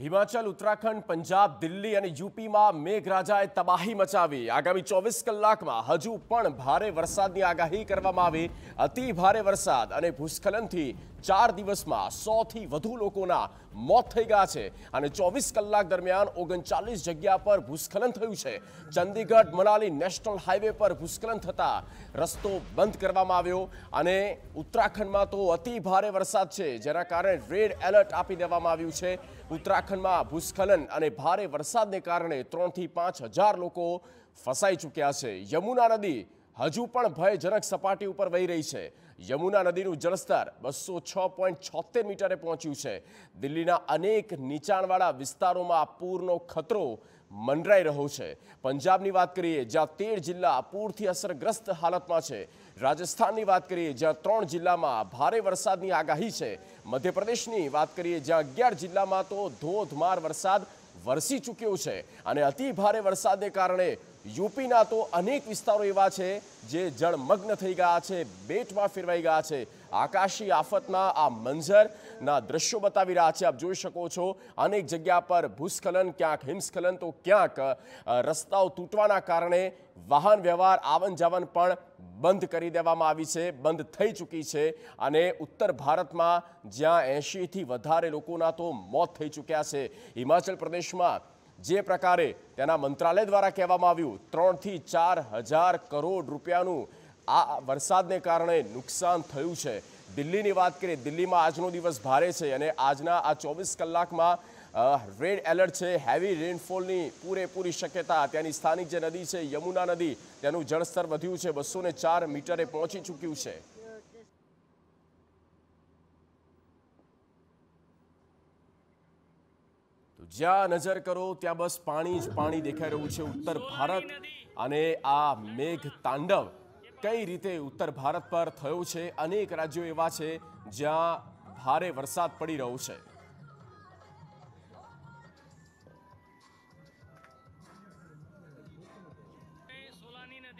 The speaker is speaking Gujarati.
હિમાચલ, ઉત્તરાખંડ, પંજાબ, દિલ્હી અને યુપીમાં મેઘરાજાએ તબાહી મચાવી. આગામી ચોવીસ કલાકમાં હજુ પણ ભારે વરસાદની આગાહી કરવામાં આવી. અતિ ભારે વરસાદ અને ભૂસ્ખલનથી ચાર દિવસમાં સોથી વધુ લોકોના મોત થઈ ગયા છે અને ચોવીસ કલાક દરમિયાન ઓગણચાલીસ જગ્યા પર ભૂસ્ખલન થયું છે. ચંદીગઢ મનાલી નેશનલ હાઈવે પર ભૂસ્ખલન થતા રસ્તો બંધ કરવામાં આવ્યો અને ઉત્તરાખંડમાં તો અતિ ભારે વરસાદ છે, જેના કારણે રેડ એલર્ટ આપી દેવામાં આવ્યું છે. ઉત્તરાખંડમાં ભૂસ્ખલન અને ભારે વરસાદને કારણે ત્રણથી પાંચ હજાર લોકો ફસાઈ ચૂક્યા છે. યમુના નદી હજુ પણ ભયજનક સપાટી ઉપર વહી રહી છે. યમુના નદીનું જળસ્તર બસો છ પોઈન્ટ છોતેર મીટરે પહોંચ્યું છે. દિલ્હીના અનેક નીચાણવાળા વિસ્તારોમાં પૂરનો ખતરો મંડરાઈ રહ્યો છે. પંજાબની વાત કરીએ, જ્યાં તેર જિલ્લા પૂરથી અસરગ્રસ્ત હાલતમાં છે. રાજસ્થાનની વાત કરીએ, જ્યાં ત્રણ જિલ્લામાં ભારે વરસાદની આગાહી છે. મધ્યપ્રદેશની વાત કરીએ, જ્યાં અગિયાર જિલ્લામાં તો ધોધમાર વરસાદ વરસી ચૂક્યો છે. અને અતિ ભારે વરસાદને કારણે યુપીના તો અનેક વિસ્તારો એવા છે જે જળમગ્ન થઈ ગયા છે, બેટમાં ફેરવાઈ ગયા છે. આકાશી આફતના આ મંઝરના દ્રશ્યો બતાવી રહ્યા છે. આપ જોઈ શકો છો, અનેક જગ્યા પર ભૂસ્ખલન, ક્યાંક હિમસ્ખલન, તો ક્યાંક રસ્તાઓ તૂટવાના કારણે વાહન વ્યવહાર આવન જાવન પણ બંધ કરી દેવામાં આવી છે, બંધ થઈ ચૂકી છે અને ઉત્તર ભારતમાં જ્યાં એંશીથી વધારે લોકોના તો મોત થઈ ચૂક્યા છે. હિમાચલ પ્રદેશમાં જે પ્રકારે તેના મંત્રાલય દ્વારા કહેવામાં આવ્યું, ત્રણથી ચાર હજાર કરોડ રૂપિયાનું આ વરસાદને કારણે નુકસાન થયું છે. દિલ્હીની વાત કરીએ, દિલ્હીમાં આજનો દિવસ ભારે છે અને આજના આ ચોવીસ કલાકમાં રેડ એલર્ટ છે, હેવી રેનફોલની પૂરેપૂરી શક્યતા. ત્યાંની સ્થાનિક જે નદી છે, યમુના નદી, તેનું જળસ્તર વધ્યું છે, બસો ચાર મીટરે પહોંચી ચૂક્યું છે. જ્યાં નજર કરો, ત્યાં બસ પાણી જ પાણી દેખાઈ રહ્યું છે ઉત્તર ભારત. અને આ મેઘ તાંડવ કઈ રીતે ઉત્તર ભારત પર થયો છે? અનેક રાજ્યો એવા છે જ્યાં ભારે વરસાદ પડી રહ્યો છે.